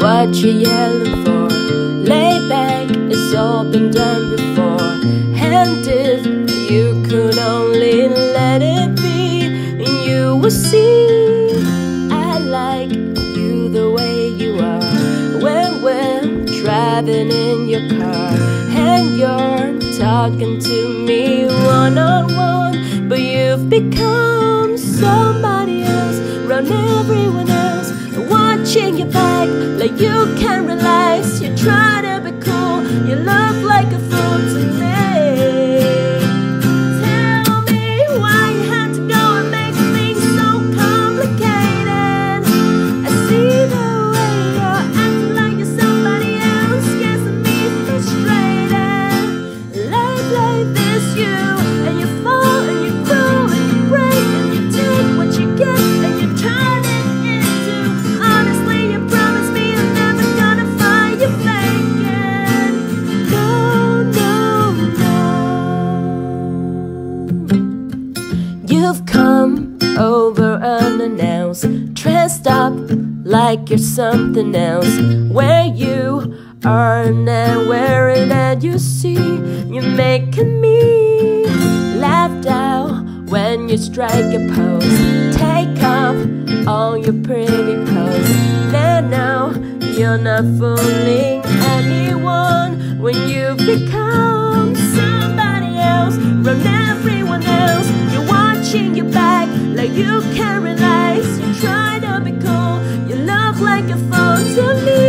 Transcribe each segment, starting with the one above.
what you yelling for? Lay back, it's all been done before. And if you could only let it be, you would see I like you the way you are. When we're driving in your car and you're talking to me one on one, but you've become somebody else around everyone else watching your back like you can rely you've come over unannounced dressed up like you're something else where you are and where and you see you're making me laughed out when you strike a pose. Take off all your pretty clothes. Then now you're not fooling anyone when you've become somebody else. Like a fool to me.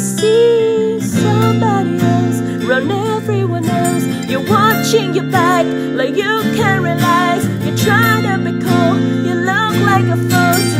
See somebody else run everyone else. You're watching your back like you can't realize. You're trying to be cool, you look like a fool